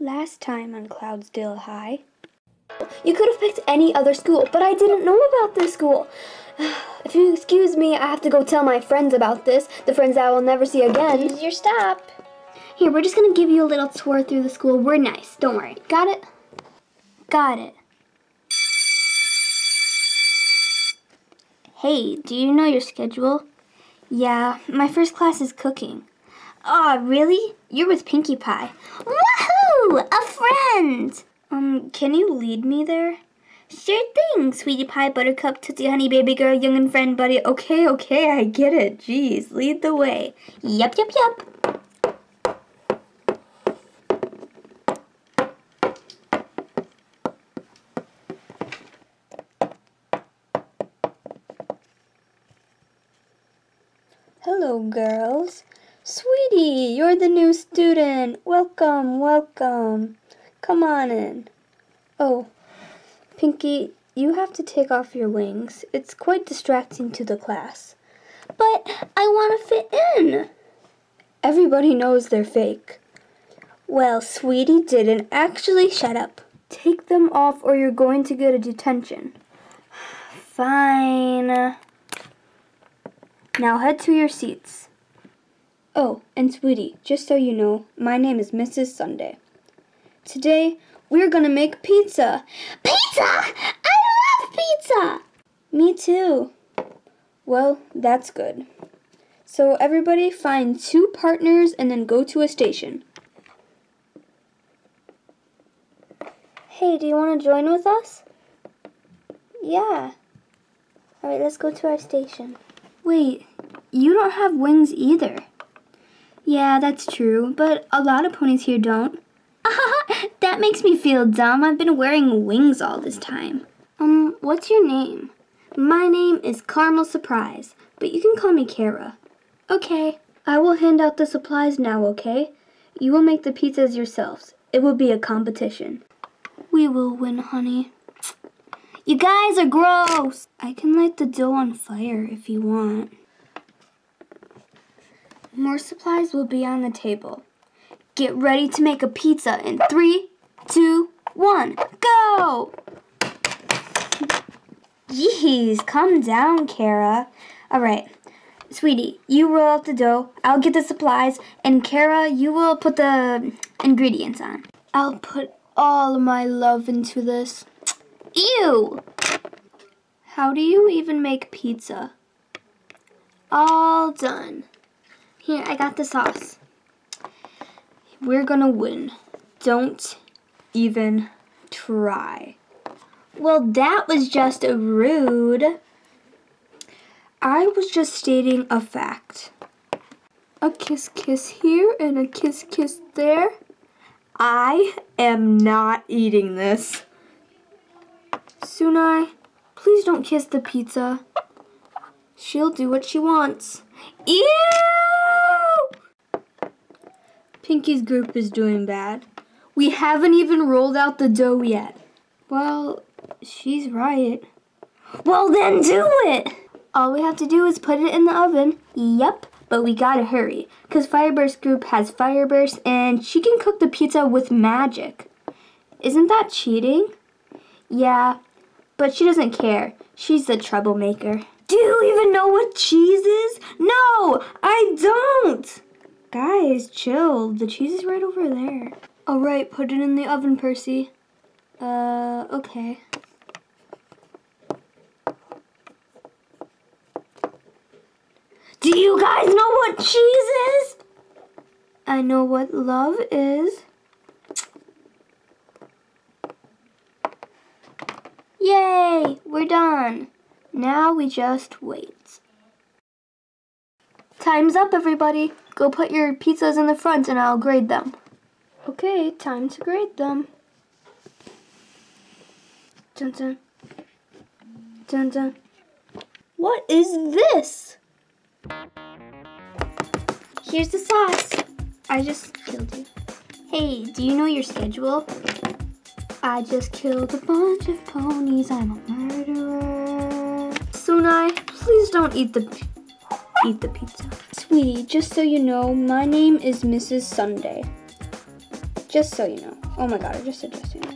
Last time on Cloudsdale High. You could have picked any other school, but I didn't know about this school. If you excuse me, I have to go tell my friends about this, the friends I will never see again. Use your stop. Here, we're just gonna give you a little tour through the school. We're nice, don't worry. Got it? Got it. Hey, do you know your schedule? Yeah, my first class is cooking. Aw, really? You're with Pinkie Pie. Woohoo! A friend! Um, can you lead me there? Sure thing, Sweetie Pie, Buttercup, Tootsie Honey, Baby Girl, Young and Friend, Buddy. Okay, okay, I get it. Jeez, lead the way. Yep, yep, yup. Hello, girls. Sweetie, you're the new student. Welcome, welcome. Come on in. Oh, Pinkie, you have to take off your wings. It's quite distracting to the class. But I want to fit in. Everybody knows they're fake. Well, Sweetie didn't actually shut up. Take them off or you're going to get a detention. Fine. Now head to your seats. Oh, and sweetie, just so you know, my name is Mrs. Sunday. Today, we're gonna make pizza. Pizza! I love pizza! Me too. Well, that's good. So everybody find two partners and then go to a station. Hey, do you want to join with us? Yeah. Alright, let's go to our station. Wait, you don't have wings either. Yeah, that's true, but a lot of ponies here don't. that makes me feel dumb. I've been wearing wings all this time. Um, what's your name? My name is Caramel Surprise, but you can call me Kara. Okay, I will hand out the supplies now, okay? You will make the pizzas yourselves. It will be a competition. We will win, honey. You guys are gross! I can light the dough on fire if you want. More supplies will be on the table. Get ready to make a pizza in three, two, one, go! Jeez, calm down, Kara. All right, sweetie, you roll out the dough. I'll get the supplies, and Kara, you will put the ingredients on. I'll put all of my love into this. Ew! How do you even make pizza? All done. Here, I got the sauce. We're gonna win. Don't even try. Well, that was just rude. I was just stating a fact. A kiss kiss here and a kiss kiss there. I am not eating this. Sunai, please don't kiss the pizza. She'll do what she wants. Ew! Pinkie's group is doing bad. We haven't even rolled out the dough yet. Well, she's right. Well, then do it! All we have to do is put it in the oven. Yep, but we gotta hurry, because Fireburst group has Fireburst and she can cook the pizza with magic. Isn't that cheating? Yeah, but she doesn't care. She's the troublemaker. Do you even know what cheese is? No, I don't! Guys, chill. The cheese is right over there. Alright, put it in the oven, Percy. Uh, okay. Do you guys know what cheese is? I know what love is. Yay! We're done. Now we just wait. Time's up, everybody. Go put your pizzas in the front and I'll grade them. Okay, time to grade them. Dun dun. Dun dun. What is this? Here's the sauce. I just killed you. Hey, do you know your schedule? I just killed a bunch of ponies. I'm a murderer. Sunai, please don't eat the. Eat the pizza. Sweetie, just so you know, my name is Mrs. Sunday. Just so you know. Oh my god, I just said just so you know.